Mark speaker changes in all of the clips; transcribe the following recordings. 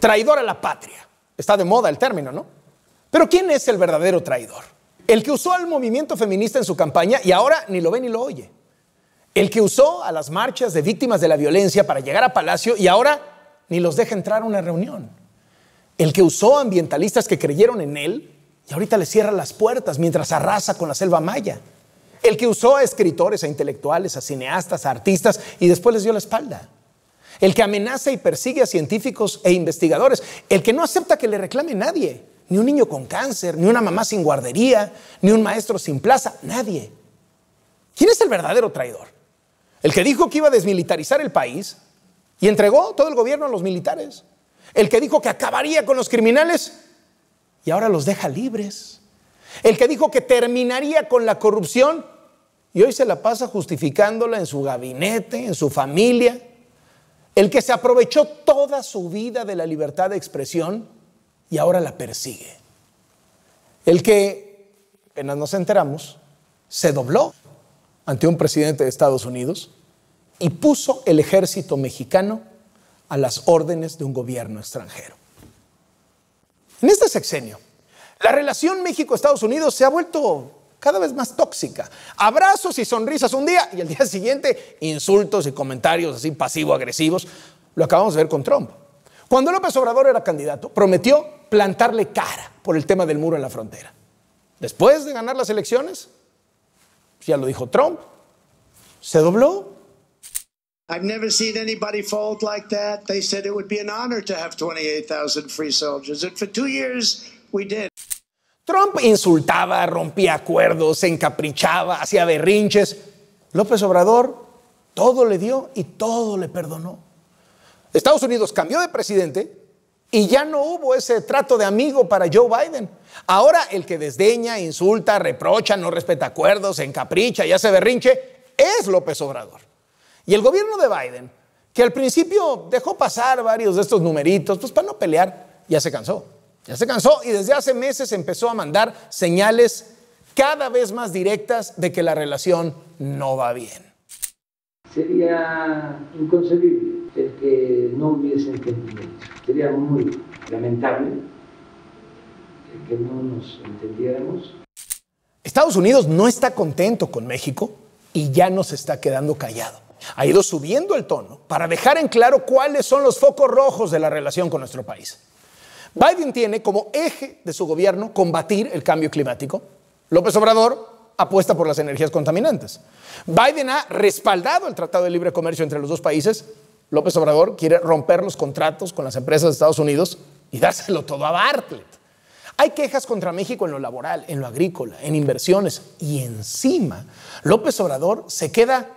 Speaker 1: traidor a la patria. Está de moda el término, ¿no? Pero ¿quién es el verdadero traidor? El que usó al movimiento feminista en su campaña y ahora ni lo ve ni lo oye. El que usó a las marchas de víctimas de la violencia para llegar a Palacio y ahora ni los deja entrar a una reunión. El que usó ambientalistas que creyeron en él y ahorita le cierra las puertas mientras arrasa con la selva maya. El que usó a escritores, a intelectuales, a cineastas, a artistas y después les dio la espalda. El que amenaza y persigue a científicos e investigadores. El que no acepta que le reclame nadie. Ni un niño con cáncer, ni una mamá sin guardería, ni un maestro sin plaza. Nadie. ¿Quién es el verdadero traidor? El que dijo que iba a desmilitarizar el país y entregó todo el gobierno a los militares. El que dijo que acabaría con los criminales y ahora los deja libres. El que dijo que terminaría con la corrupción y hoy se la pasa justificándola en su gabinete, en su familia. El que se aprovechó toda su vida de la libertad de expresión y ahora la persigue. El que, apenas nos enteramos, se dobló ante un presidente de Estados Unidos y puso el ejército mexicano a las órdenes de un gobierno extranjero. En este sexenio, la relación México-Estados Unidos se ha vuelto cada vez más tóxica. Abrazos y sonrisas un día y al día siguiente insultos y comentarios así pasivo-agresivos. Lo acabamos de ver con Trump. Cuando López Obrador era candidato, prometió plantarle cara por el tema del muro en la frontera. Después de ganar las elecciones, ya lo dijo Trump, se dobló.
Speaker 2: I've never seen anybody fold like that. They said it would be an honor to have 28,000 free soldiers. And for two years, we did.
Speaker 1: Trump insultaba, rompía acuerdos, se encaprichaba, hacía berrinches. López Obrador todo le dio y todo le perdonó. Estados Unidos cambió de presidente y ya no hubo ese trato de amigo para Joe Biden. Ahora el que desdeña, insulta, reprocha, no respeta acuerdos, se encapricha y hace berrinche es López Obrador. Y el gobierno de Biden, que al principio dejó pasar varios de estos numeritos, pues para no pelear, ya se cansó. Ya se cansó y desde hace meses empezó a mandar señales cada vez más directas de que la relación no va bien.
Speaker 3: Sería inconcebible el que no hubiese entendimiento. Sería muy lamentable el que no nos entendiéramos.
Speaker 1: Estados Unidos no está contento con México y ya nos está quedando callado. Ha ido subiendo el tono para dejar en claro cuáles son los focos rojos de la relación con nuestro país. Biden tiene como eje de su gobierno combatir el cambio climático. López Obrador apuesta por las energías contaminantes. Biden ha respaldado el Tratado de Libre Comercio entre los dos países. López Obrador quiere romper los contratos con las empresas de Estados Unidos y dárselo todo a Bartlett. Hay quejas contra México en lo laboral, en lo agrícola, en inversiones y encima López Obrador se queda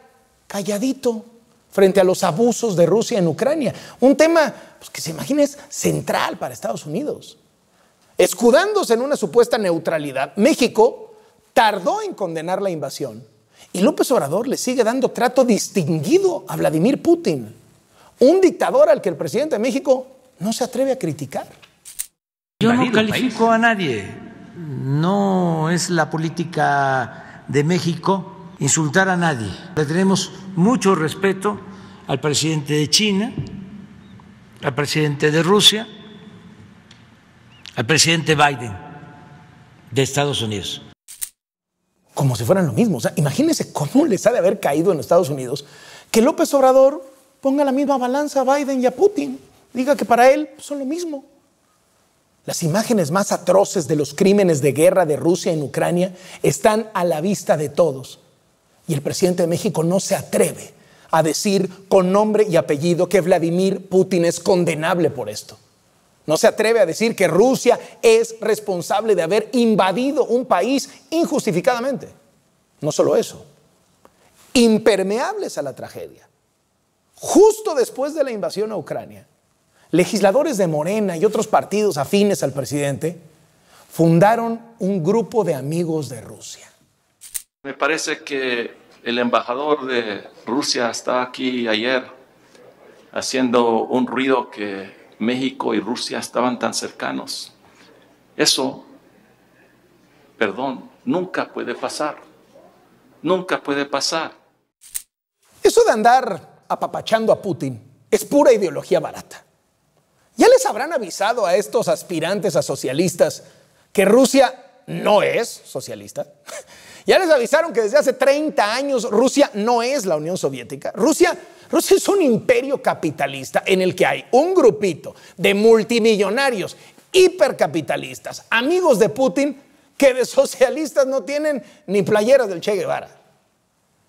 Speaker 1: calladito frente a los abusos de Rusia en Ucrania. Un tema pues, que se imagina es central para Estados Unidos. Escudándose en una supuesta neutralidad, México tardó en condenar la invasión y López Obrador le sigue dando trato distinguido a Vladimir Putin, un dictador al que el presidente de México no se atreve a criticar.
Speaker 4: Yo no califico a nadie, no es la política de México insultar a nadie. Le tenemos mucho respeto al presidente de China, al presidente de Rusia, al presidente Biden de Estados Unidos.
Speaker 1: Como si fueran lo mismo. O sea, imagínense cómo les ha de haber caído en Estados Unidos que López Obrador ponga la misma balanza a Biden y a Putin. Diga que para él son lo mismo. Las imágenes más atroces de los crímenes de guerra de Rusia en Ucrania están a la vista de todos. Y el presidente de México no se atreve a decir con nombre y apellido que Vladimir Putin es condenable por esto. No se atreve a decir que Rusia es responsable de haber invadido un país injustificadamente. No solo eso, impermeables a la tragedia. Justo después de la invasión a Ucrania, legisladores de Morena y otros partidos afines al presidente fundaron un grupo de amigos de Rusia.
Speaker 5: Me parece que el embajador de Rusia estaba aquí ayer haciendo un ruido que México y Rusia estaban tan cercanos. Eso, perdón, nunca puede pasar. Nunca puede pasar.
Speaker 1: Eso de andar apapachando a Putin es pura ideología barata. ¿Ya les habrán avisado a estos aspirantes a socialistas que Rusia no es socialista? ¿Ya les avisaron que desde hace 30 años Rusia no es la Unión Soviética? Rusia, Rusia es un imperio capitalista en el que hay un grupito de multimillonarios hipercapitalistas, amigos de Putin, que de socialistas no tienen ni playeras del Che Guevara.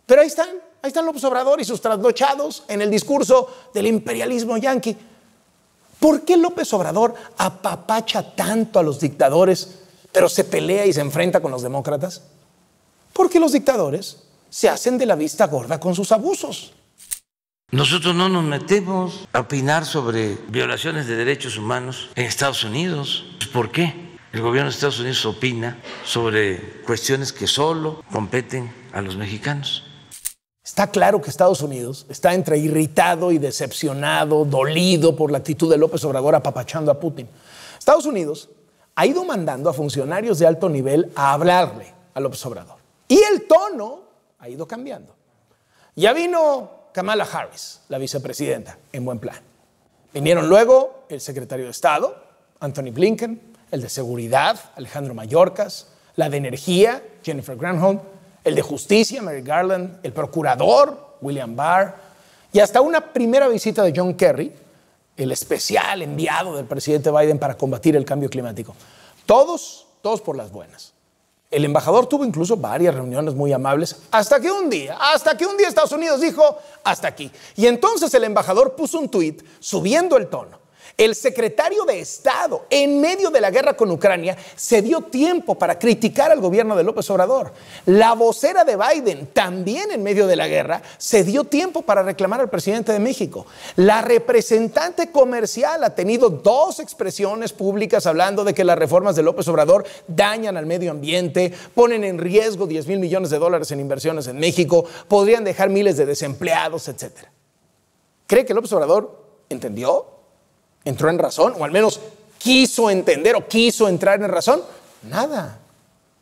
Speaker 1: Pero ahí están, ahí están López Obrador y sus trasnochados en el discurso del imperialismo yanqui. ¿Por qué López Obrador apapacha tanto a los dictadores, pero se pelea y se enfrenta con los demócratas? Porque los dictadores se hacen de la vista gorda con sus abusos.
Speaker 4: Nosotros no nos metemos a opinar sobre violaciones de derechos humanos en Estados Unidos. ¿Por qué? El gobierno de Estados Unidos opina sobre cuestiones que solo competen a los mexicanos.
Speaker 1: Está claro que Estados Unidos está entre irritado y decepcionado, dolido por la actitud de López Obrador apapachando a Putin. Estados Unidos ha ido mandando a funcionarios de alto nivel a hablarle a López Obrador. Y el tono ha ido cambiando. Ya vino Kamala Harris, la vicepresidenta, en buen plan. Vinieron luego el secretario de Estado, Anthony Blinken, el de Seguridad, Alejandro Mayorkas, la de Energía, Jennifer Granholm, el de Justicia, Mary Garland, el procurador, William Barr, y hasta una primera visita de John Kerry, el especial enviado del presidente Biden para combatir el cambio climático. Todos, todos por las buenas. El embajador tuvo incluso varias reuniones muy amables, hasta que un día, hasta que un día Estados Unidos dijo, hasta aquí. Y entonces el embajador puso un tuit subiendo el tono el secretario de Estado, en medio de la guerra con Ucrania, se dio tiempo para criticar al gobierno de López Obrador. La vocera de Biden, también en medio de la guerra, se dio tiempo para reclamar al presidente de México. La representante comercial ha tenido dos expresiones públicas hablando de que las reformas de López Obrador dañan al medio ambiente, ponen en riesgo 10 mil millones de dólares en inversiones en México, podrían dejar miles de desempleados, etc. ¿Cree que López Obrador entendió? Entró en razón, o al menos quiso entender o quiso entrar en razón. Nada,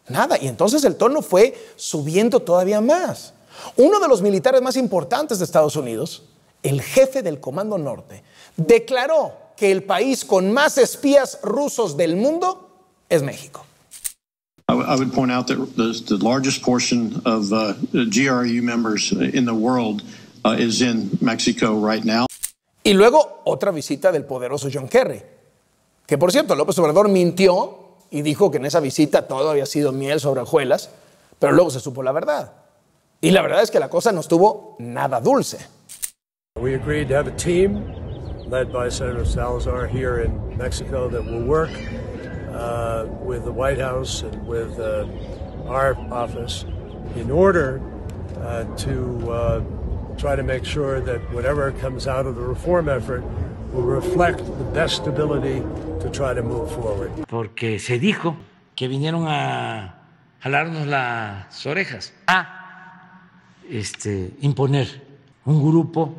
Speaker 1: nada. Y entonces el tono fue subiendo todavía más. Uno de los militares más importantes de Estados Unidos, el jefe del Comando Norte, declaró que el país con más espías rusos del mundo es México.
Speaker 6: I would point out that the, largest portion of uh, GRU members in the world uh, is in Mexico right now.
Speaker 1: Y luego otra visita del poderoso John Kerry, que por cierto López Obrador mintió y dijo que en esa visita todo había sido miel sobre hojuelas, pero luego se supo la verdad. Y la verdad es que la cosa no estuvo nada dulce.
Speaker 7: We agreed to have a team led by Senator Salazar here in Mexico that will work uh, with the White House and with uh, our office in order uh, to try to make sure that whatever comes out of the reform effort will reflect the best ability to try to move forward.
Speaker 4: Porque se dijo que vinieron a jalarnos las orejas, a este, imponer un grupo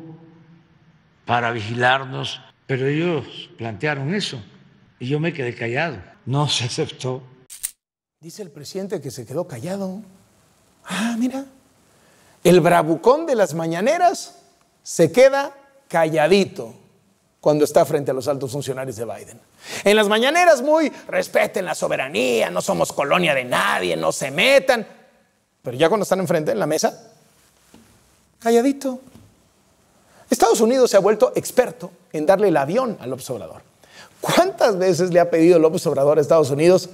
Speaker 4: para vigilarnos, pero ellos plantearon eso y yo me quedé callado, no se aceptó.
Speaker 1: Dice el presidente que se quedó callado. Ah, mira, el bravucón de las mañaneras se queda calladito cuando está frente a los altos funcionarios de Biden. En las mañaneras muy respeten la soberanía, no somos colonia de nadie, no se metan. Pero ya cuando están enfrente en la mesa, calladito. Estados Unidos se ha vuelto experto en darle el avión al López Obrador. ¿Cuántas veces le ha pedido López Obrador a Estados Unidos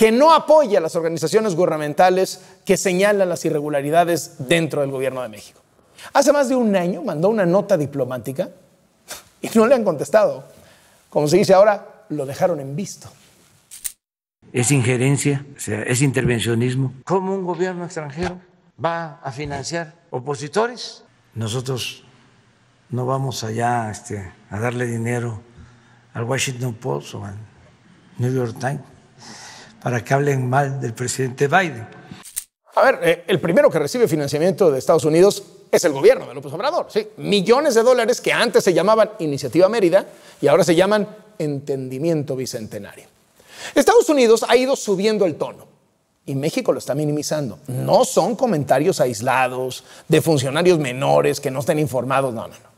Speaker 1: que no apoya a las organizaciones gubernamentales que señalan las irregularidades dentro del gobierno de México. Hace más de un año mandó una nota diplomática y no le han contestado. Como se dice ahora, lo dejaron en visto.
Speaker 4: Es injerencia, es intervencionismo. ¿Cómo un gobierno extranjero va a financiar opositores? Nosotros no vamos allá este, a darle dinero al Washington Post o al New York Times para que hablen mal del presidente Biden.
Speaker 1: A ver, eh, el primero que recibe financiamiento de Estados Unidos es el gobierno de López Obrador. ¿sí? Millones de dólares que antes se llamaban Iniciativa Mérida y ahora se llaman Entendimiento Bicentenario. Estados Unidos ha ido subiendo el tono y México lo está minimizando. No son comentarios aislados de funcionarios menores que no estén informados, no, no, no.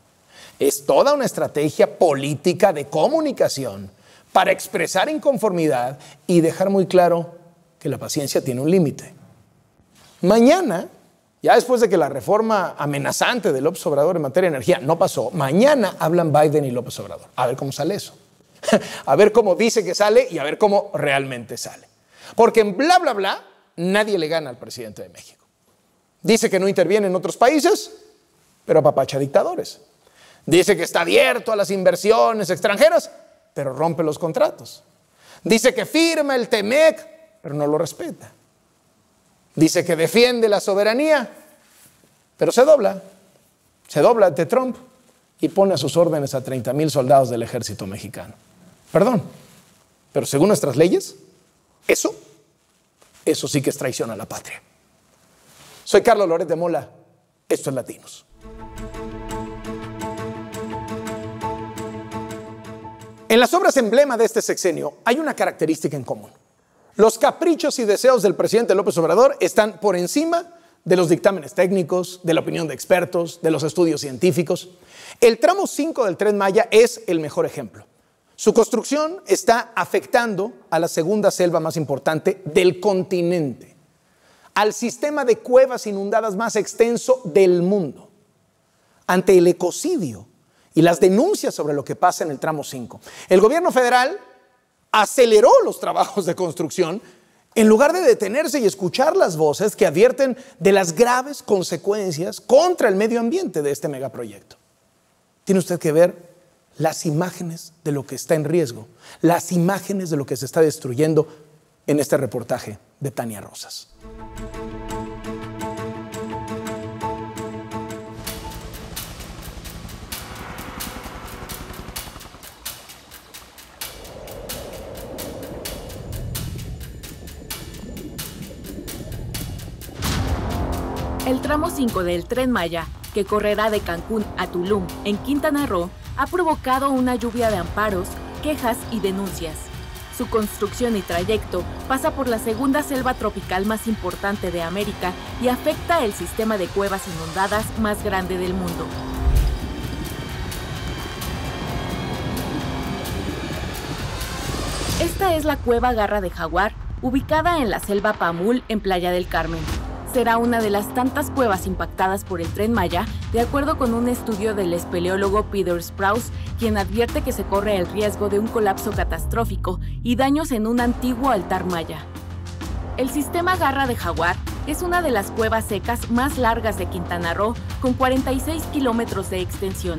Speaker 1: Es toda una estrategia política de comunicación para expresar inconformidad y dejar muy claro que la paciencia tiene un límite. Mañana, ya después de que la reforma amenazante de López Obrador en materia de energía no pasó, mañana hablan Biden y López Obrador. A ver cómo sale eso. a ver cómo dice que sale y a ver cómo realmente sale. Porque en bla, bla, bla, nadie le gana al presidente de México. Dice que no interviene en otros países, pero apapacha dictadores. Dice que está abierto a las inversiones extranjeras, pero rompe los contratos. Dice que firma el TEMEC, pero no lo respeta. Dice que defiende la soberanía, pero se dobla. Se dobla ante Trump y pone a sus órdenes a 30 mil soldados del ejército mexicano. Perdón, pero según nuestras leyes, eso, eso sí que es traición a la patria. Soy Carlos Loret de Mola, esto es Latinos. En las obras emblema de este sexenio hay una característica en común. Los caprichos y deseos del presidente López Obrador están por encima de los dictámenes técnicos, de la opinión de expertos, de los estudios científicos. El tramo 5 del tren Maya es el mejor ejemplo. Su construcción está afectando a la segunda selva más importante del continente, al sistema de cuevas inundadas más extenso del mundo. Ante el ecocidio y las denuncias sobre lo que pasa en el tramo 5. El gobierno federal aceleró los trabajos de construcción en lugar de detenerse y escuchar las voces que advierten de las graves consecuencias contra el medio ambiente de este megaproyecto. Tiene usted que ver las imágenes de lo que está en riesgo, las imágenes de lo que se está destruyendo en este reportaje de Tania Rosas.
Speaker 8: El tramo 5 del tren Maya, que correrá de Cancún a Tulum, en Quintana Roo, ha provocado una lluvia de amparos, quejas y denuncias. Su construcción y trayecto pasa por la segunda selva tropical más importante de América y afecta el sistema de cuevas inundadas más grande del mundo. Esta es la cueva Garra de Jaguar, ubicada en la selva Pamul en Playa del Carmen será una de las tantas cuevas impactadas por el tren Maya, de acuerdo con un estudio del espeleólogo Peter Sprouse, quien advierte que se corre el riesgo de un colapso catastrófico y daños en un antiguo altar maya. El sistema Garra de Jaguar es una de las cuevas secas más largas de Quintana Roo, con 46 kilómetros de extensión.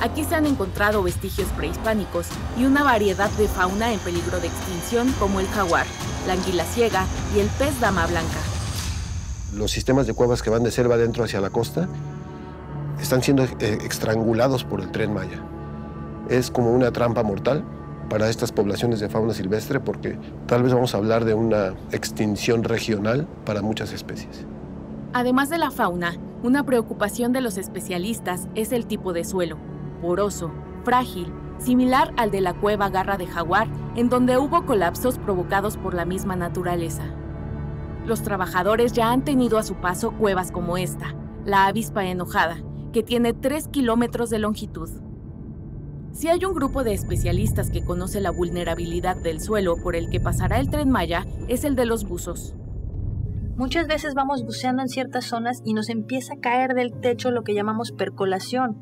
Speaker 8: Aquí se han encontrado vestigios prehispánicos y una variedad de fauna en peligro de extinción como el jaguar, la anguila ciega y el pez dama blanca
Speaker 9: los sistemas de cuevas que van de selva adentro hacia la costa están siendo eh, estrangulados por el tren Maya. Es como una trampa mortal para estas poblaciones de fauna silvestre porque tal vez vamos a hablar de una extinción regional para muchas especies.
Speaker 8: Además de la fauna, una preocupación de los especialistas es el tipo de suelo, poroso, frágil, similar al de la cueva Garra de Jaguar, en donde hubo colapsos provocados por la misma naturaleza. Los trabajadores ya han tenido a su paso cuevas como esta, la avispa enojada, que tiene 3 kilómetros de longitud. Si hay un grupo de especialistas que conoce la vulnerabilidad del suelo por el que pasará el tren Maya, es el de los buzos.
Speaker 10: Muchas veces vamos buceando en ciertas zonas y nos empieza a caer del techo lo que llamamos percolación.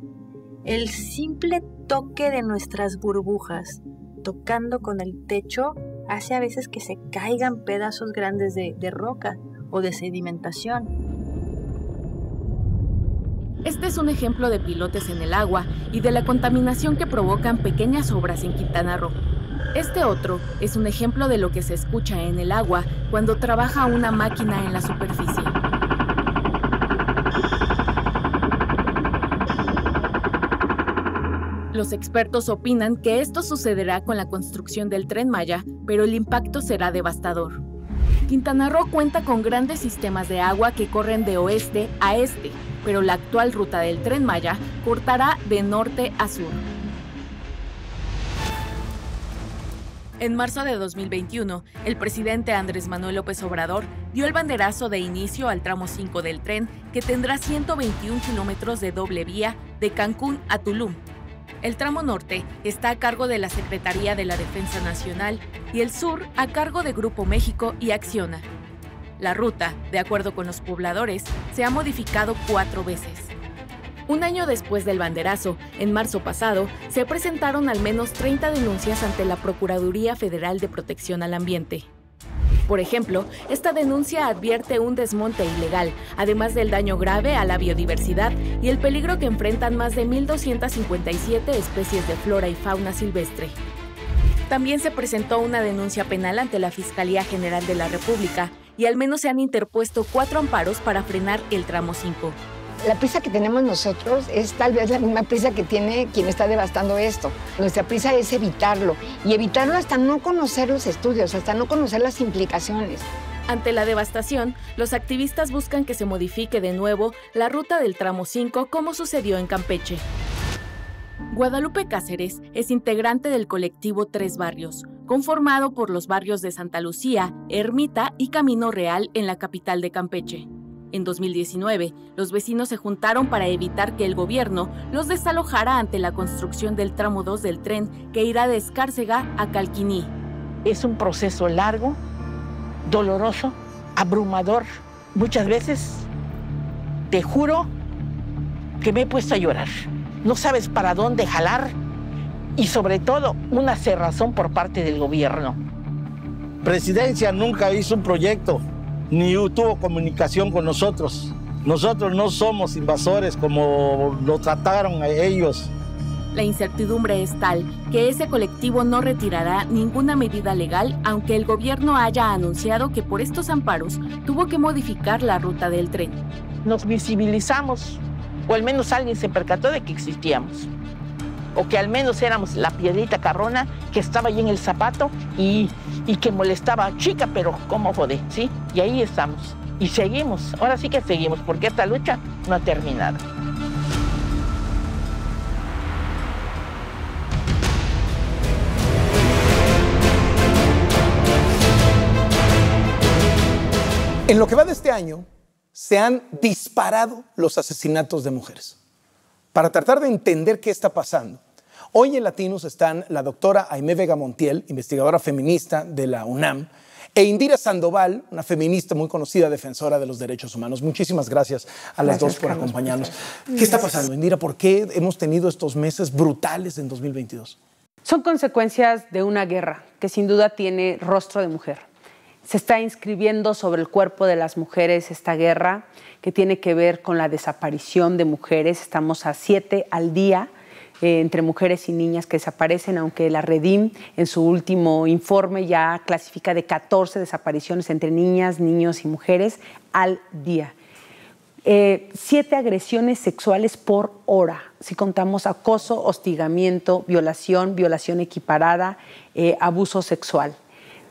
Speaker 10: El simple toque de nuestras burbujas tocando con el techo hace a veces que se caigan pedazos grandes de, de roca o de sedimentación.
Speaker 8: Este es un ejemplo de pilotes en el agua y de la contaminación que provocan pequeñas obras en Quintana Roo. Este otro es un ejemplo de lo que se escucha en el agua cuando trabaja una máquina en la superficie. Los expertos opinan que esto sucederá con la construcción del tren Maya, pero el impacto será devastador. Quintana Roo cuenta con grandes sistemas de agua que corren de oeste a este, pero la actual ruta del tren Maya cortará de norte a sur. En marzo de 2021, el presidente Andrés Manuel López Obrador dio el banderazo de inicio al tramo 5 del tren, que tendrá 121 kilómetros de doble vía de Cancún a Tulum, El tramo norte está a cargo de la Secretaría de la Defensa Nacional y el sur a cargo de Grupo México y Acciona. La ruta, de acuerdo con los pobladores, se ha modificado cuatro veces. Un año después del banderazo, en marzo pasado, se presentaron al menos 30 denuncias ante la Procuraduría Federal de Protección al Ambiente. Por ejemplo, esta denuncia advierte un desmonte ilegal, además del daño grave a la biodiversidad y el peligro que enfrentan más de 1.257 especies de flora y fauna silvestre. También se presentó una denuncia penal ante la Fiscalía General de la República y al menos se han interpuesto cuatro amparos para frenar el tramo 5.
Speaker 11: La prisa que tenemos nosotros es tal vez la misma prisa que tiene quien está devastando esto. Nuestra prisa es evitarlo y evitarlo hasta no conocer los estudios, hasta no conocer las implicaciones.
Speaker 8: Ante la devastación, los activistas buscan que se modifique de nuevo la ruta del tramo 5 como sucedió en Campeche. Guadalupe Cáceres es integrante del colectivo Tres Barrios, conformado por los barrios de Santa Lucía, Ermita y Camino Real en la capital de Campeche. En 2019, los vecinos se juntaron para evitar que el gobierno los desalojara ante la construcción del tramo 2 del tren que irá de Escárcega a Calquiní.
Speaker 12: Es un proceso largo, doloroso, abrumador. Muchas veces, te juro que me he puesto a llorar. No sabes para dónde jalar y sobre todo una cerrazón por parte del gobierno.
Speaker 13: Presidencia nunca hizo un proyecto ni tuvo comunicación con nosotros. Nosotros no somos invasores como lo trataron a ellos.
Speaker 8: La incertidumbre es tal que ese colectivo no retirará ninguna medida legal, aunque el gobierno haya anunciado que por estos amparos tuvo que modificar la ruta del tren.
Speaker 12: Nos visibilizamos, o al menos alguien se percató de que existíamos o que al menos éramos la piedrita carrona que estaba ahí en el zapato y, y que molestaba chica, pero ¿cómo jode? ¿Sí? Y ahí estamos. Y seguimos, ahora sí que seguimos, porque esta lucha no ha terminado.
Speaker 1: En lo que va de este año, se han disparado los asesinatos de mujeres. Para tratar de entender qué está pasando, Hoy en Latinos están la doctora Aimé Vega Montiel, investigadora feminista de la UNAM, e Indira Sandoval, una feminista muy conocida, defensora de los derechos humanos. Muchísimas gracias a las dos por acompañarnos. ¿Qué está pasando, Indira? ¿Por qué hemos tenido estos meses brutales en 2022?
Speaker 14: Son consecuencias de una guerra que sin duda tiene rostro de mujer. Se está inscribiendo sobre el cuerpo de las mujeres esta guerra que tiene que ver con la desaparición de mujeres. Estamos a siete al día eh, entre mujeres y niñas que desaparecen, aunque la Redim en su último informe ya clasifica de 14 desapariciones entre niñas, niños y mujeres al día. Eh, siete agresiones sexuales por hora, si contamos acoso, hostigamiento, violación, violación equiparada, eh, abuso sexual.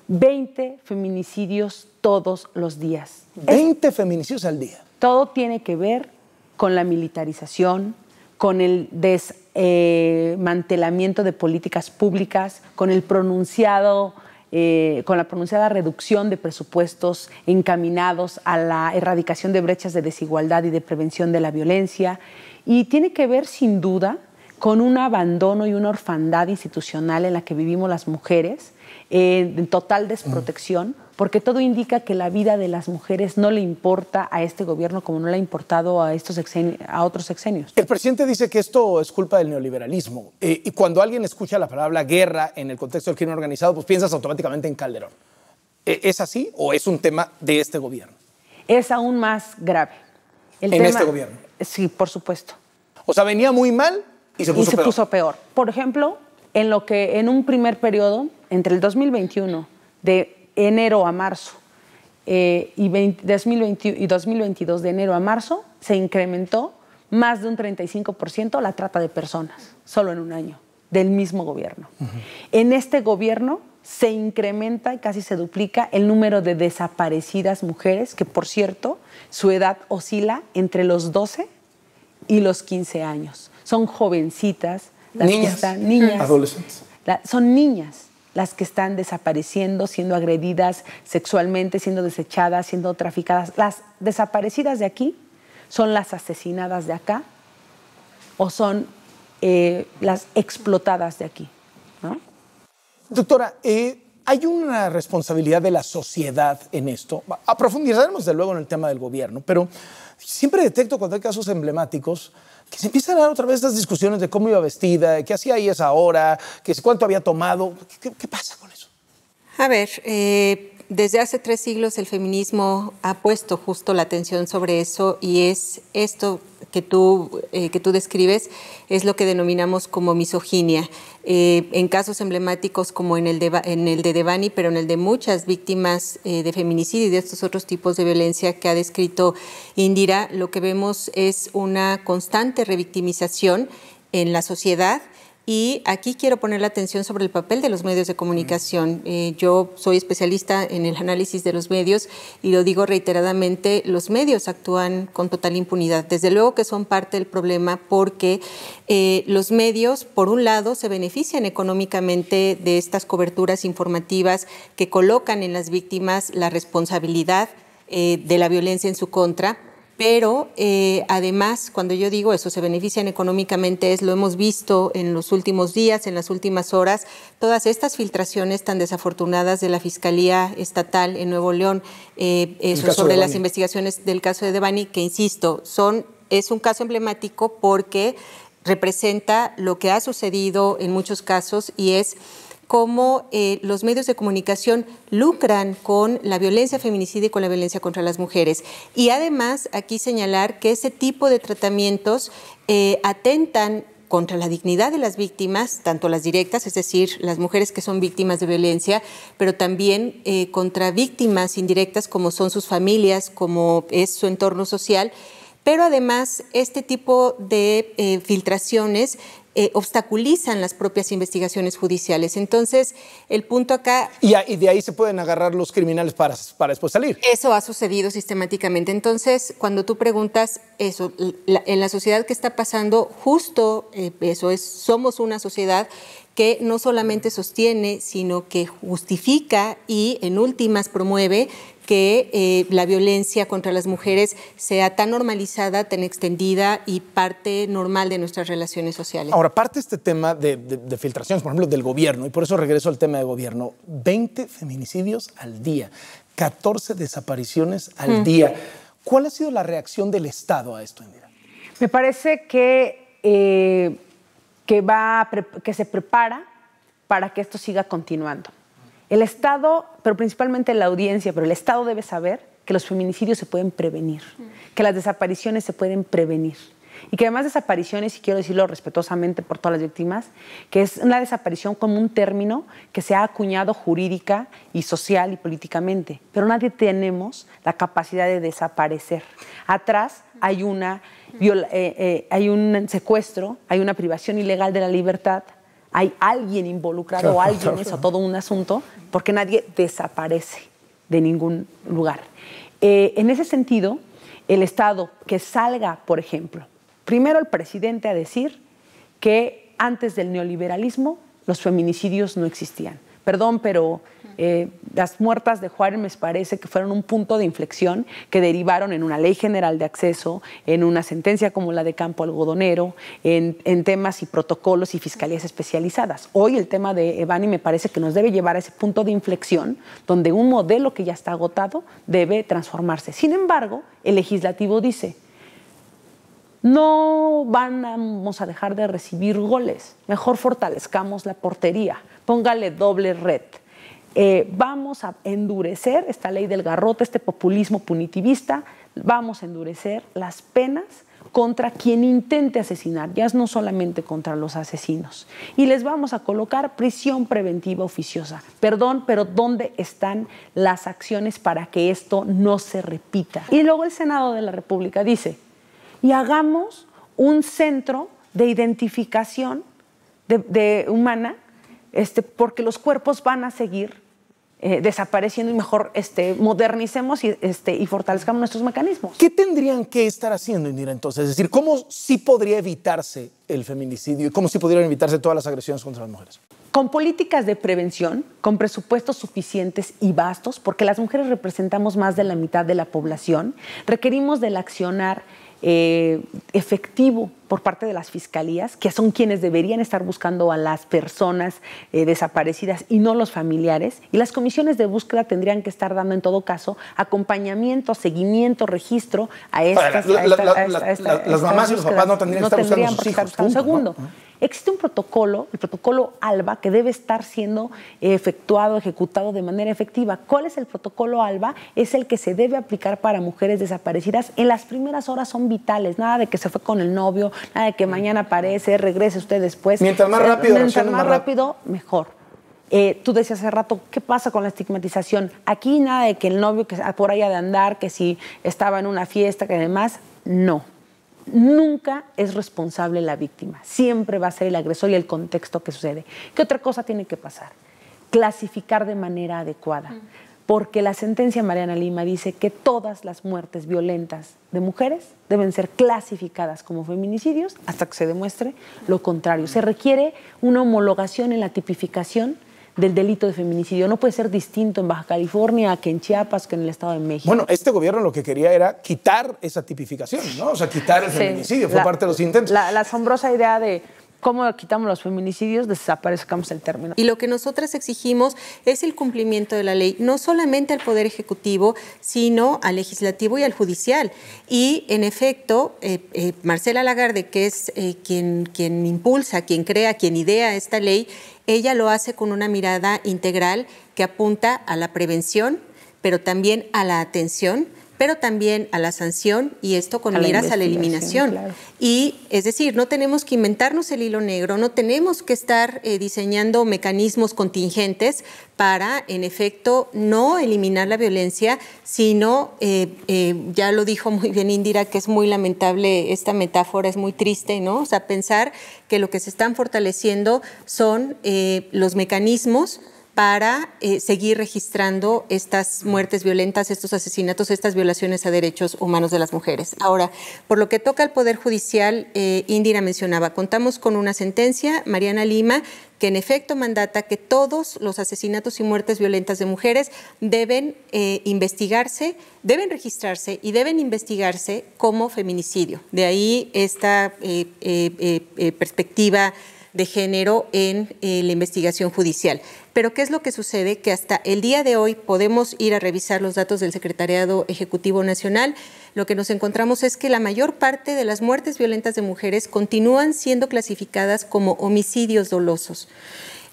Speaker 14: 20 feminicidios todos los días.
Speaker 1: 20 feminicidios al día.
Speaker 14: Todo tiene que ver con la militarización, con el desmantelamiento de políticas públicas, con el pronunciado eh, con la pronunciada reducción de presupuestos encaminados a la erradicación de brechas de desigualdad y de prevención de la violencia. Y tiene que ver, sin duda, con un abandono y una orfandad institucional en la que vivimos las mujeres, eh, en total desprotección, porque todo indica que la vida de las mujeres no le importa a este gobierno como no le ha importado a, estos a otros sexenios.
Speaker 1: El presidente dice que esto es culpa del neoliberalismo. Eh, y cuando alguien escucha la palabra guerra en el contexto del crimen organizado, pues piensas automáticamente en Calderón. Eh, ¿Es así o es un tema de este gobierno?
Speaker 14: Es aún más grave.
Speaker 1: ¿En este gobierno?
Speaker 14: Sí, por supuesto.
Speaker 1: O sea, venía muy mal y se puso
Speaker 14: y se
Speaker 1: peor.
Speaker 14: puso peor. Por ejemplo, en lo que en un primer periodo, entre el 2021 de enero a marzo eh, y, 2020, y 2022 de enero a marzo se incrementó más de un 35% la trata de personas, solo en un año, del mismo gobierno. En este gobierno se incrementa y casi se duplica el número de desaparecidas mujeres, que por cierto, su edad oscila entre los 12 y los 15 años. Son jovencitas, las
Speaker 1: niñas,
Speaker 14: que están niñas,
Speaker 1: adolescentes.
Speaker 14: son niñas las que están desapareciendo, siendo agredidas sexualmente, siendo desechadas, siendo traficadas. Las desaparecidas de aquí son las asesinadas de acá o son eh, las explotadas de aquí.
Speaker 1: Doctora, eh, hay una responsabilidad de la sociedad en esto. Profundizaremos de luego en el tema del gobierno, pero siempre detecto cuando hay casos emblemáticos que se empiezan a dar otra vez estas discusiones de cómo iba vestida, qué hacía ahí esa hora, que cuánto había tomado. ¿Qué, qué pasa con eso?
Speaker 15: A ver, eh, desde hace tres siglos el feminismo ha puesto justo la atención sobre eso y es esto que tú, eh, que tú describes, es lo que denominamos como misoginia. Eh, en casos emblemáticos como en el, de, en el de Devani, pero en el de muchas víctimas eh, de feminicidio y de estos otros tipos de violencia que ha descrito Indira, lo que vemos es una constante revictimización en la sociedad y aquí quiero poner la atención sobre el papel de los medios de comunicación. Eh, yo soy especialista en el análisis de los medios y lo digo reiteradamente, los medios actúan con total impunidad. Desde luego que son parte del problema porque eh, los medios, por un lado, se benefician económicamente de estas coberturas informativas que colocan en las víctimas la responsabilidad eh, de la violencia en su contra pero eh, además, cuando yo digo eso, se benefician económicamente, es lo hemos visto en los últimos días, en las últimas horas, todas estas filtraciones tan desafortunadas de la Fiscalía Estatal en Nuevo León eh, sobre las investigaciones del caso de Devani, que insisto, son, es un caso emblemático porque representa lo que ha sucedido en muchos casos y es cómo eh, los medios de comunicación lucran con la violencia feminicida y con la violencia contra las mujeres. Y además, aquí señalar que ese tipo de tratamientos eh, atentan contra la dignidad de las víctimas, tanto las directas, es decir, las mujeres que son víctimas de violencia, pero también eh, contra víctimas indirectas como son sus familias, como es su entorno social. Pero además, este tipo de filtraciones eh, obstaculizan las propias investigaciones judiciales. Entonces, el punto acá...
Speaker 1: Y, de ahí se pueden agarrar los criminales para, para después salir.
Speaker 15: Eso ha sucedido sistemáticamente. Entonces, cuando tú preguntas eso, en la sociedad que está pasando, justo eh, eso es, somos una sociedad que no solamente sostiene, sino que justifica y en últimas promueve que eh, la violencia contra las mujeres sea tan normalizada, tan extendida y parte normal de nuestras relaciones sociales.
Speaker 1: Ahora, parte este tema de, filtraciones, por ejemplo, del gobierno, y por eso regreso al tema de gobierno, 20 feminicidios al día, 14 desapariciones al día. ¿Cuál ha sido la reacción del Estado a esto, Indira?
Speaker 14: Me parece que, eh, que, va, que se prepara para que esto siga continuando. El Estado, pero principalmente la audiencia, pero el Estado debe saber que los feminicidios se pueden prevenir, que las desapariciones se pueden prevenir. Y que además desapariciones, y quiero decirlo respetuosamente por todas las víctimas, que es una desaparición como un término que se ha acuñado jurídica y social y políticamente, pero nadie tenemos la capacidad de desaparecer. Atrás hay, una, eh, eh, hay un secuestro, hay una privación ilegal de la libertad, hay alguien involucrado o alguien eso, todo un asunto, porque nadie desaparece de ningún lugar. Eh, en ese sentido, el Estado que salga, por ejemplo, primero el presidente a decir que antes del neoliberalismo los feminicidios no existían. Perdón, pero eh, las muertas de Juárez me parece que fueron un punto de inflexión que derivaron en una ley general de acceso, en una sentencia como la de Campo Algodonero, en, temas y protocolos y fiscalías especializadas. Hoy el tema de Evani me parece que nos debe llevar a ese punto de inflexión donde un modelo que ya está agotado debe transformarse. Sin embargo, el legislativo dice, no vamos a dejar de recibir goles, mejor fortalezcamos la portería, póngale doble red eh, vamos a endurecer esta ley del garrote, este populismo punitivista, vamos a endurecer las penas contra quien intente asesinar, ya no solamente contra los asesinos. Y les vamos a colocar prisión preventiva oficiosa. Perdón, pero ¿dónde están las acciones para que esto no se repita? Y luego el Senado de la República dice, y hagamos un centro de identificación de, humana, este, porque los cuerpos van a seguir eh, desapareciendo y mejor este, modernicemos y, este, y fortalezcamos nuestros mecanismos.
Speaker 1: ¿Qué tendrían que estar haciendo, Indira, entonces? Es decir, ¿cómo sí podría evitarse el feminicidio y cómo sí podrían evitarse todas las agresiones contra las mujeres?
Speaker 14: con políticas de prevención, con presupuestos suficientes y vastos, porque las mujeres representamos más de la mitad de la población, requerimos del accionar eh, efectivo por parte de las fiscalías, que son quienes deberían estar buscando a las personas eh, desaparecidas y no los familiares. Y las comisiones de búsqueda tendrían que estar dando en todo caso acompañamiento, seguimiento, registro a estas.
Speaker 1: las mamás y los papás no tendrían que estar buscando.
Speaker 14: Segundo, Existe un protocolo, el protocolo ALBA, que debe estar siendo efectuado, ejecutado de manera efectiva. ¿Cuál es el protocolo ALBA? Es el que se debe aplicar para mujeres desaparecidas. En las primeras horas son vitales, nada de que se fue con el novio, nada de que mañana aparece, regrese usted después.
Speaker 1: Mientras más rápido,
Speaker 14: Mientras más rápido, mejor. Eh, tú decías hace rato, ¿qué pasa con la estigmatización? Aquí nada de que el novio que por allá de andar, que si estaba en una fiesta, que además, no nunca es responsable la víctima, siempre va a ser el agresor y el contexto que sucede. ¿Qué otra cosa tiene que pasar? Clasificar de manera adecuada, porque la sentencia Mariana Lima dice que todas las muertes violentas de mujeres deben ser clasificadas como feminicidios hasta que se demuestre lo contrario. Se requiere una homologación en la tipificación del delito de feminicidio. No puede ser distinto en Baja California que en Chiapas, que en el Estado de México.
Speaker 1: Bueno, este gobierno lo que quería era quitar esa tipificación, ¿no? O sea, quitar el feminicidio, fue parte de los intentos.
Speaker 14: La, la asombrosa idea de cómo quitamos los feminicidios, desaparezcamos el término.
Speaker 15: Y lo que nosotras exigimos es el cumplimiento de la ley, no solamente al Poder Ejecutivo, sino al Legislativo y al Judicial. Y en efecto, eh, eh, Marcela Lagarde, que es eh, quien, quien impulsa, quien crea, quien idea esta ley, ella lo hace con una mirada integral que apunta a la prevención, pero también a la atención pero también a la sanción y esto con miras a la eliminación. Y es decir, no tenemos que inventarnos el hilo negro, no tenemos que estar eh, diseñando mecanismos contingentes para, en efecto, no eliminar la violencia, sino, eh, eh, ya lo dijo muy bien Indira, que es muy lamentable esta metáfora, es muy triste, ¿no? O sea, pensar que lo que se están fortaleciendo son los mecanismos para eh, seguir registrando estas muertes violentas, estos asesinatos, estas violaciones a derechos humanos de las mujeres. Ahora, por lo que toca al Poder Judicial, eh, Indira mencionaba, contamos con una sentencia, Mariana Lima, que en efecto mandata que todos los asesinatos y muertes violentas de mujeres deben eh, investigarse, deben registrarse y deben investigarse como feminicidio. De ahí esta perspectiva de género en la investigación judicial. Pero ¿qué es lo que sucede? Que hasta el día de hoy podemos ir a revisar los datos del Secretariado Ejecutivo Nacional. Lo que nos encontramos es que la mayor parte de las muertes violentas de mujeres continúan siendo clasificadas como homicidios dolosos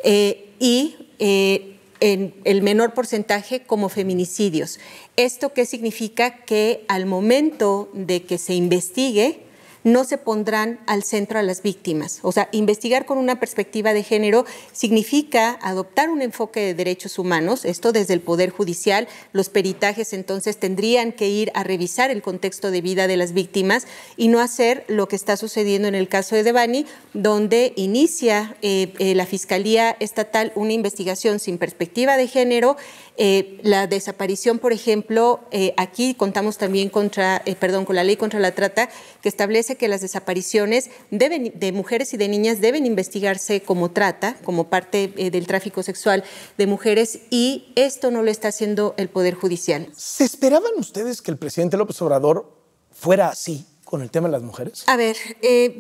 Speaker 15: eh, y eh, en el menor porcentaje como feminicidios. ¿Esto qué significa? Que al momento de que se investigue, no se pondrán al centro a las víctimas. O sea, investigar con una perspectiva de género significa adoptar un enfoque de derechos humanos, esto desde el Poder Judicial, los peritajes entonces tendrían que ir a revisar el contexto de vida de las víctimas y no hacer lo que está sucediendo en el caso de Devani, donde inicia eh, eh, la Fiscalía Estatal una investigación sin perspectiva de género. Eh, la desaparición, por ejemplo, aquí contamos también contra, perdón, con la ley contra la trata, que establece que las desapariciones deben, de mujeres y de niñas deben investigarse como trata, como parte del tráfico sexual de mujeres, y esto no lo está haciendo el Poder Judicial.
Speaker 1: ¿Se esperaban ustedes que el presidente López Obrador fuera así? con el tema de las mujeres?
Speaker 15: A ver,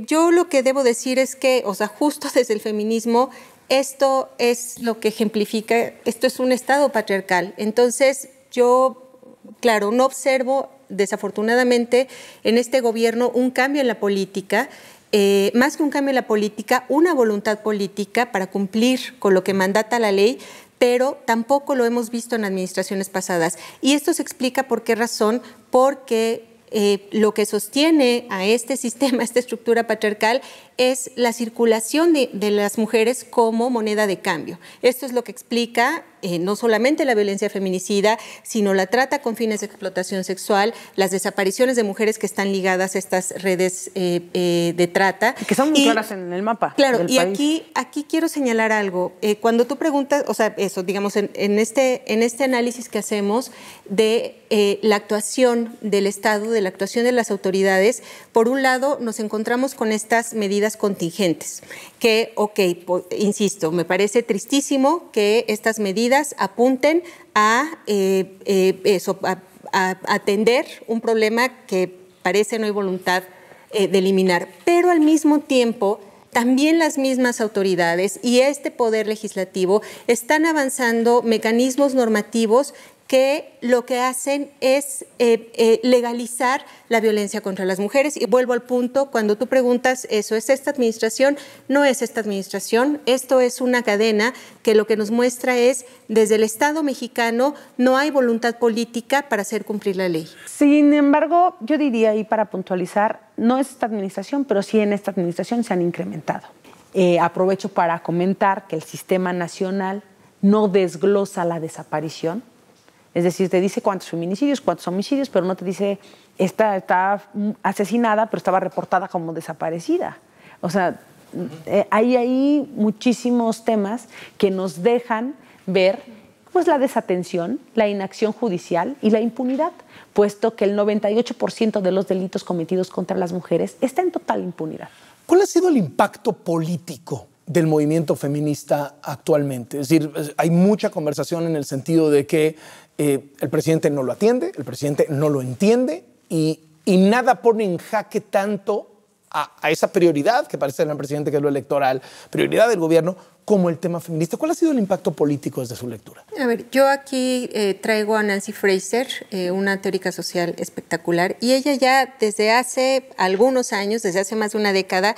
Speaker 15: yo lo que debo decir es que, o sea, justo desde el feminismo esto es lo que ejemplifica, esto es un Estado patriarcal. Entonces, yo, claro, no observo desafortunadamente en este gobierno un cambio en la política. Eh, más que un cambio en la política, una voluntad política para cumplir con lo que mandata la ley, pero tampoco lo hemos visto en administraciones pasadas. Y esto se explica por qué razón, porque eh, lo que sostiene a este sistema, a esta estructura patriarcal, es la circulación de, las mujeres como moneda de cambio. Esto es lo que explica eh, no solamente la violencia feminicida, sino la trata con fines de explotación sexual, las desapariciones de mujeres que están ligadas a estas redes eh, de trata.
Speaker 14: Que son muy claras en el mapa.
Speaker 15: Claro, y Aquí, aquí quiero señalar algo. cuando tú preguntas, o sea, eso, digamos, en, este, en este análisis que hacemos de la actuación del Estado, de la actuación de las autoridades, por un lado nos encontramos con estas medidas contingentes, que, ok, insisto, me parece tristísimo que estas medidas apunten a, eh, eh, eso, a, atender un problema que parece no hay voluntad de eliminar, pero al mismo tiempo también las mismas autoridades y este poder legislativo están avanzando mecanismos normativos que lo que hacen es eh, eh, legalizar la violencia contra las mujeres. Y vuelvo al punto, cuando tú preguntas eso, ¿es esta administración? No es esta administración, esto es una cadena que lo que nos muestra es, desde el Estado mexicano no hay voluntad política para hacer cumplir la ley.
Speaker 14: Sin embargo, yo diría, y para puntualizar, no es esta administración, pero sí en esta administración se han incrementado. Eh, aprovecho para comentar que el sistema nacional no desglosa la desaparición, es decir, te dice cuántos feminicidios, cuántos homicidios, pero no te dice, esta está asesinada, pero estaba reportada como desaparecida. O sea, eh, hay ahí muchísimos temas que nos dejan ver pues la desatención, la inacción judicial y la impunidad, puesto que el 98% de los delitos cometidos contra las mujeres está en total impunidad.
Speaker 1: ¿Cuál ha sido el impacto político del movimiento feminista actualmente? Es decir, hay mucha conversación en el sentido de que eh, el presidente no lo atiende, el presidente no lo entiende y, nada pone en jaque tanto a, esa prioridad que parece el presidente que es lo electoral, prioridad del gobierno, como el tema feminista. ¿Cuál ha sido el impacto político desde su lectura?
Speaker 15: A ver, yo aquí eh, traigo a Nancy Fraser, eh, una teórica social espectacular, y ella ya desde hace algunos años, desde hace más de una década,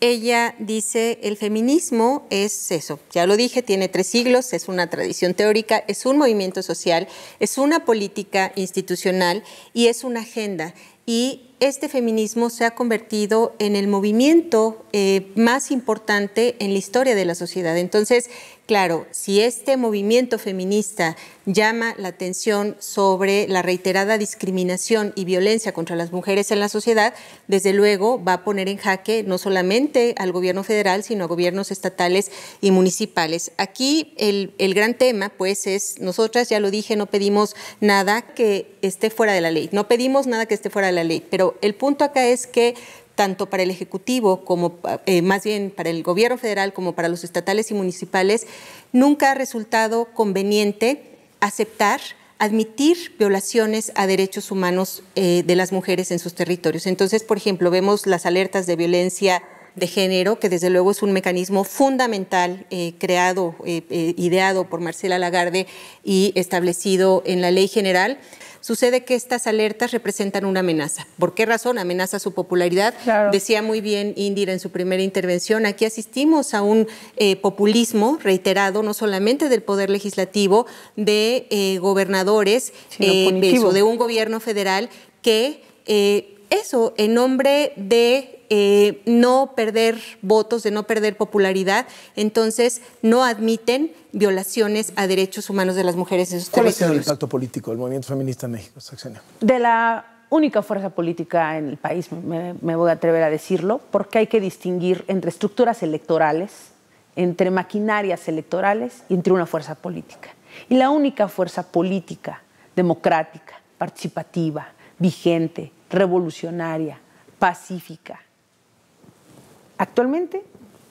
Speaker 15: ella dice, el feminismo es eso, ya lo dije, tiene tres siglos, es una tradición teórica, es un movimiento social, es una política institucional y es una agenda. Y este feminismo se ha convertido en el movimiento eh, más importante en la historia de la sociedad. Entonces, claro, si este movimiento feminista llama la atención sobre la reiterada discriminación y violencia contra las mujeres en la sociedad, desde luego va a poner en jaque no solamente al gobierno federal, sino a gobiernos estatales y municipales. Aquí el, el gran tema, pues, es, nosotras, ya lo dije, no pedimos nada que esté fuera de la ley, no pedimos nada que esté fuera la ley, pero el punto acá es que tanto para el Ejecutivo como eh, más bien para el Gobierno federal como para los estatales y municipales, nunca ha resultado conveniente aceptar admitir violaciones a derechos humanos eh, de las mujeres en sus territorios. Entonces, por ejemplo, vemos las alertas de violencia de género, que desde luego es un mecanismo fundamental eh, creado, ideado por Marcela Lagarde y establecido en la ley general sucede que estas alertas representan una amenaza. ¿Por qué razón? Amenaza su popularidad. Decía muy bien Indira en su primera intervención, aquí asistimos a un eh, populismo reiterado, no solamente del Poder Legislativo, de eh, gobernadores, eh, de un gobierno federal que eso, en nombre de eh, no perder votos, de no perder popularidad, entonces no admiten violaciones a derechos humanos de las mujeres en sus
Speaker 1: ¿Cuál ha sido el impacto político del movimiento feminista en México, Saxenia?
Speaker 14: De la única fuerza política en el país, me, voy a atrever a decirlo, porque hay que distinguir entre estructuras electorales, entre maquinarias electorales y entre una fuerza política. Y la única fuerza política, democrática, participativa, vigente, revolucionaria, pacífica, actualmente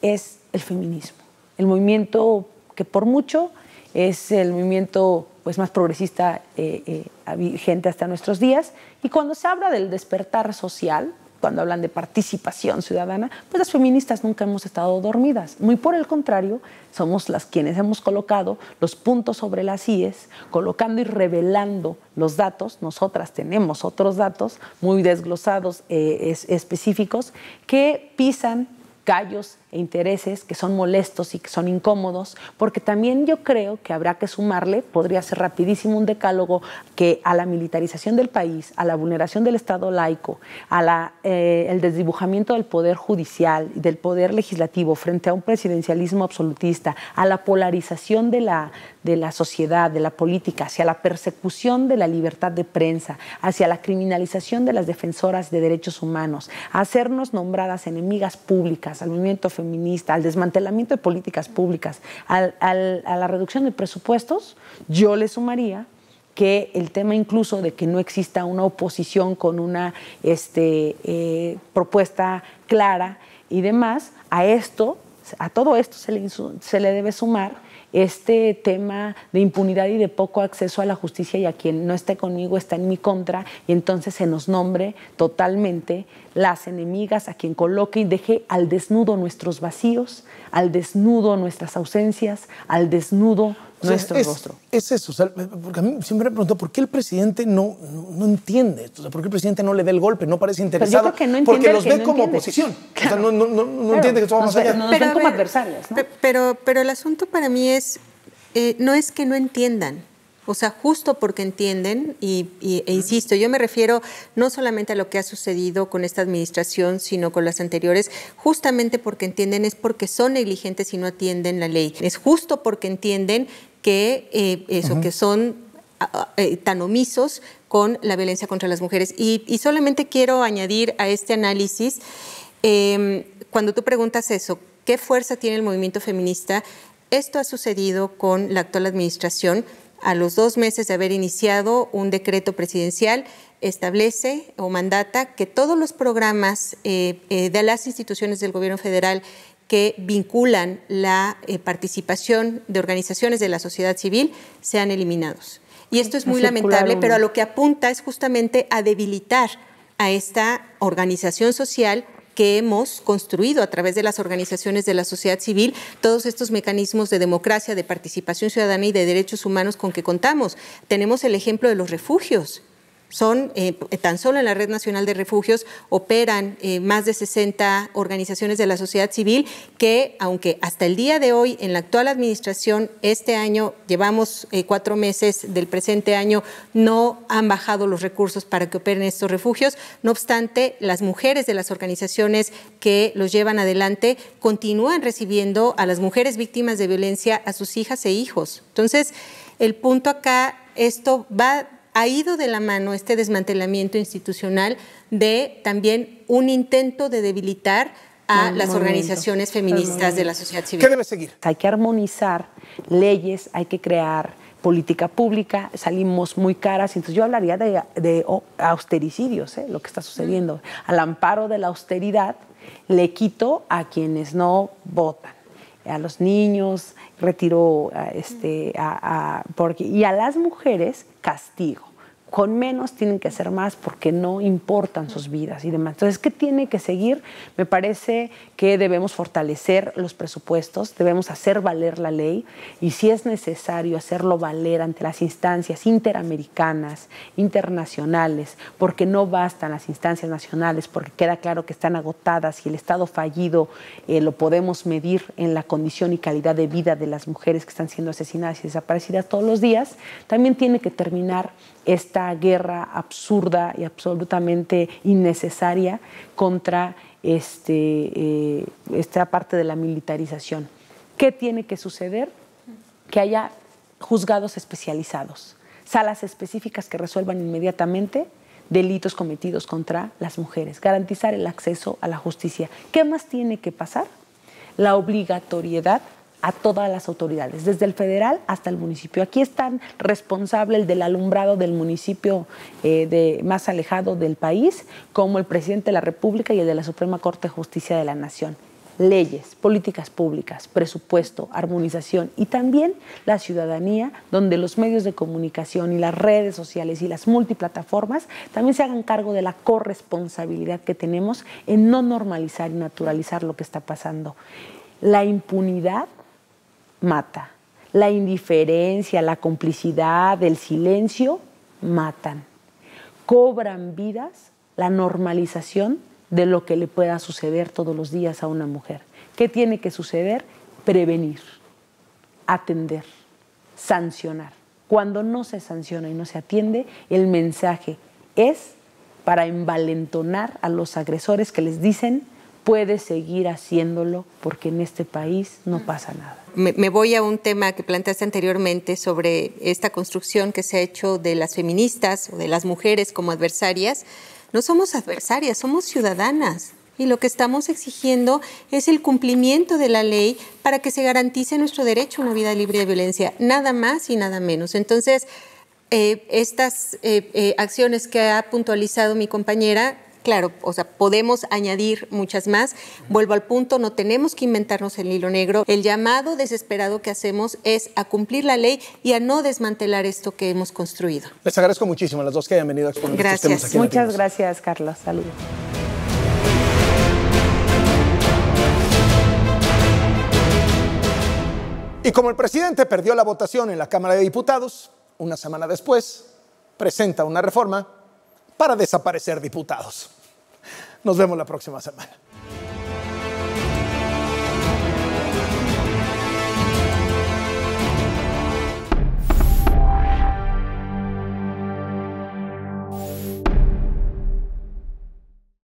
Speaker 14: es el feminismo, el movimiento que por mucho es el movimiento pues, más progresista eh, eh, vigente hasta nuestros días. Y cuando se habla del despertar social, cuando hablan de participación ciudadana, pues las feministas nunca hemos estado dormidas. Muy por el contrario, somos las quienes hemos colocado los puntos sobre las IES, colocando y revelando los datos. Nosotras tenemos otros datos muy desglosados, eh, específicos, que pisan callos e intereses que son molestos y que son incómodos, porque también yo creo que habrá que sumarle, podría ser rapidísimo un decálogo que a la militarización del país, a la vulneración del Estado laico, a la, eh, desdibujamiento del poder judicial y del poder legislativo frente a un presidencialismo absolutista, a la polarización de la, de la sociedad, de la política, hacia la persecución de la libertad de prensa, hacia la criminalización de las defensoras de derechos humanos, a hacernos nombradas enemigas públicas al movimiento feminista, al desmantelamiento de políticas públicas, a la reducción de presupuestos, yo le sumaría que el tema incluso de que no exista una oposición con una este, eh, propuesta clara y demás, a esto, a todo esto se le, se le debe sumar este tema de impunidad y de poco acceso a la justicia y a quien no esté conmigo está en mi contra y entonces se nos nombre totalmente las enemigas, a quien coloque y deje al desnudo nuestros vacíos, al desnudo nuestras ausencias, al desnudo nuestro rostro.
Speaker 1: Es eso, porque a mí siempre me pregunto por qué el presidente no, no, entiende esto, o por qué el presidente no le da el golpe, no parece interesado, porque los ve como oposición, o sea, no, entiende que esto va más allá.
Speaker 14: Nos ven como adversarios.
Speaker 15: Pero, pero el asunto para mí es, eh, no es que no entiendan, o sea, justo porque entienden, y, e insisto, yo me refiero no solamente a lo que ha sucedido con esta administración, sino con las anteriores, justamente porque entienden es porque son negligentes y no atienden la ley. Es justo porque entienden que eh, eso, que son eh, tan omisos con la violencia contra las mujeres. Y, solamente quiero añadir a este análisis, em, cuando tú preguntas eso, ¿qué fuerza tiene el movimiento feminista? Esto ha sucedido con la actual administración a los dos meses de haber iniciado un decreto presidencial, establece o mandata que todos los programas eh, eh, de las instituciones del gobierno federal que vinculan la eh, participación de organizaciones de la sociedad civil sean eliminados. Y esto es muy lamentable, pero a lo que apunta es justamente a debilitar a esta organización social que hemos construido a través de las organizaciones de la sociedad civil, todos estos mecanismos de democracia, de participación ciudadana y de derechos humanos con que contamos. Tenemos el ejemplo de los refugios. Son, eh, tan solo en la Red Nacional de Refugios operan eh, más de 60 organizaciones de la sociedad civil que, aunque hasta el día de hoy, en la actual administración, este año, llevamos eh, cuatro meses del presente año, no han bajado los recursos para que operen estos refugios. No obstante, las mujeres de las organizaciones que los llevan adelante continúan recibiendo a las mujeres víctimas de violencia, a sus hijas e hijos. Entonces, el punto acá, esto va ha ido de la mano este desmantelamiento institucional de también un intento de debilitar a las organizaciones feministas de la sociedad civil.
Speaker 1: ¿Qué debe seguir?
Speaker 14: Hay que armonizar leyes, hay que crear política pública, salimos muy caras, entonces yo hablaría de, austericidios, ¿eh? lo que está sucediendo. Al amparo de la austeridad le quito a quienes no votan, a los niños, retiro este, a, porque, y a las mujeres castigo con menos tienen que hacer más porque no importan sus vidas y demás. Entonces, ¿qué tiene que seguir? Me parece que debemos fortalecer los presupuestos, debemos hacer valer la ley y si es necesario hacerlo valer ante las instancias interamericanas, internacionales, porque no bastan las instancias nacionales, porque queda claro que están agotadas y el Estado fallido eh, lo podemos medir en la condición y calidad de vida de las mujeres que están siendo asesinadas y desaparecidas todos los días, también tiene que terminar esta guerra absurda y absolutamente innecesaria contra este, eh, esta parte de la militarización. ¿Qué tiene que suceder? Que haya juzgados especializados, salas específicas que resuelvan inmediatamente delitos cometidos contra las mujeres, garantizar el acceso a la justicia. ¿Qué más tiene que pasar? La obligatoriedad a todas las autoridades, desde el federal hasta el municipio. Aquí es tan responsable el del alumbrado del municipio eh, más alejado del país como el presidente de la República y el de la Suprema Corte de Justicia de la Nación. Leyes, políticas públicas, presupuesto, armonización y también la ciudadanía, donde los medios de comunicación y las redes sociales y las multiplataformas también se hagan cargo de la corresponsabilidad que tenemos en no normalizar y naturalizar lo que está pasando. La impunidad mata. La indiferencia, la complicidad, el silencio matan. Cobran vidas la normalización de lo que le pueda suceder todos los días a una mujer. ¿Qué tiene que suceder? Prevenir, atender, sancionar. Cuando no se sanciona y no se atiende, el mensaje es para envalentonar a los agresores que les dicen puede seguir haciéndolo porque en este país no pasa nada.
Speaker 15: Me, voy a un tema que planteaste anteriormente sobre esta construcción que se ha hecho de las feministas o de las mujeres como adversarias. No somos adversarias, somos ciudadanas. Y lo que estamos exigiendo es el cumplimiento de la ley para que se garantice nuestro derecho a una vida libre de violencia, nada más y nada menos. Entonces, eh, estas eh, eh, acciones que ha puntualizado mi compañera Claro, o sea, podemos añadir muchas más. Vuelvo al punto, no tenemos que inventarnos el hilo negro. El llamado desesperado que hacemos es a cumplir la ley y a no desmantelar esto que hemos construido.
Speaker 1: Les agradezco muchísimo a las dos que hayan venido a exponer
Speaker 15: Gracias.
Speaker 1: estos temas aquí
Speaker 14: Muchas
Speaker 1: Latinos.
Speaker 14: gracias, Carlos. Saludos.
Speaker 1: Y como el presidente perdió la votación en la Cámara de Diputados, una semana después presenta una reforma para desaparecer diputados. Nos vemos la próxima semana.